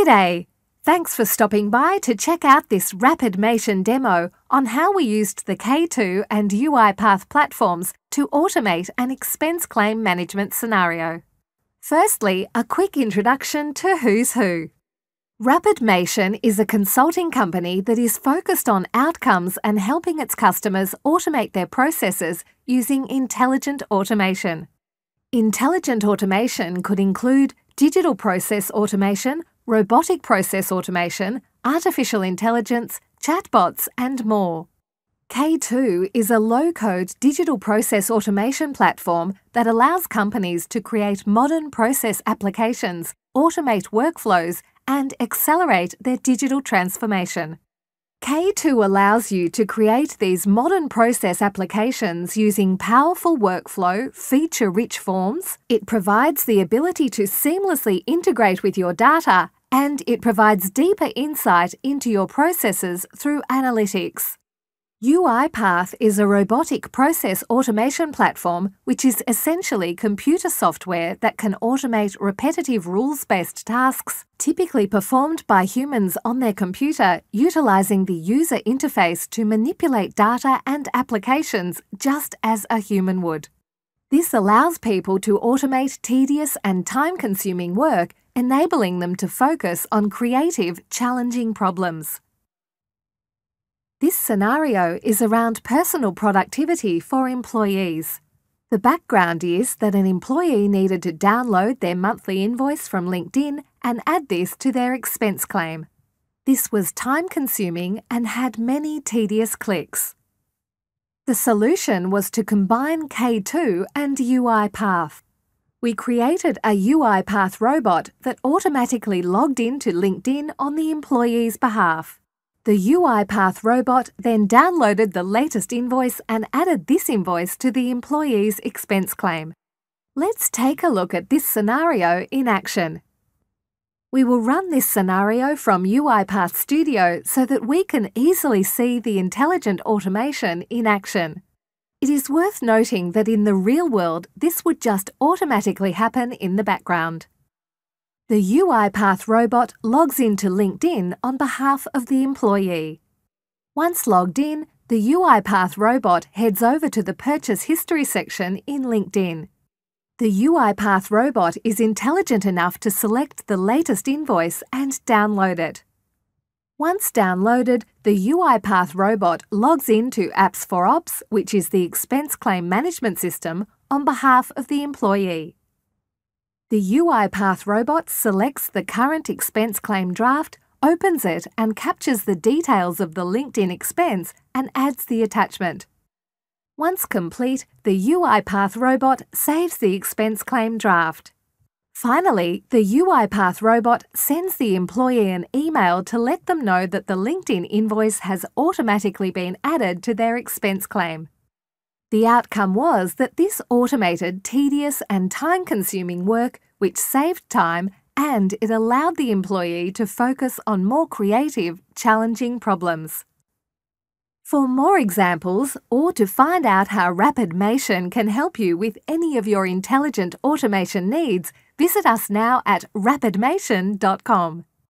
G'day! Thanks for stopping by to check out this RapidMation demo on how we used the K2 and UiPath platforms to automate an expense claim management scenario. Firstly, a quick introduction to Who's Who. RapidMation is a consulting company that is focused on outcomes and helping its customers automate their processes using intelligent automation. Intelligent automation could include digital process automation, robotic process automation, artificial intelligence, chatbots, and more. K2 is a low code digital process automation platform that allows companies to create modern process applications, automate workflows, and accelerate their digital transformation. K2 allows you to create these modern process applications using powerful workflow, feature rich forms. It provides the ability to seamlessly integrate with your data and it provides deeper insight into your processes through analytics. UiPath is a robotic process automation platform which is essentially computer software that can automate repetitive rules based tasks typically performed by humans on their computer utilizing the user interface to manipulate data and applications just as a human would. This allows people to automate tedious and time consuming work, enabling them to focus on creative, challenging problems. This scenario is around personal productivity for employees. The background is that an employee needed to download their monthly invoice from LinkedIn and add this to their expense claim. This was time consuming and had many tedious clicks. The solution was to combine K2 and UiPath. We created a UiPath robot that automatically logged into LinkedIn on the employee's behalf. The UiPath robot then downloaded the latest invoice and added this invoice to the employee's expense claim. Let's take a look at this scenario in action. We will run this scenario from UiPath Studio so that we can easily see the intelligent automation in action. It is worth noting that in the real world, this would just automatically happen in the background. The UiPath robot logs into LinkedIn on behalf of the employee. Once logged in, the UiPath robot heads over to the purchase history section in LinkedIn. The UiPath robot is intelligent enough to select the latest invoice and download it. Once downloaded, the UiPath robot logs into Apps for Ops, which is the expense claim management system, on behalf of the employee. The UiPath robot selects the current expense claim draft, opens it and captures the details of the LinkedIn expense and adds the attachment. Once complete, the UiPath robot saves the expense claim draft. Finally, the UiPath robot sends the employee an email to let them know that the LinkedIn invoice has automatically been added to their expense claim. The outcome was that this automated tedious and time consuming work which saved time and it allowed the employee to focus on more creative, challenging problems. For more examples or to find out how RapidMation can help you with any of your intelligent automation needs, visit us now at rapidmation.com.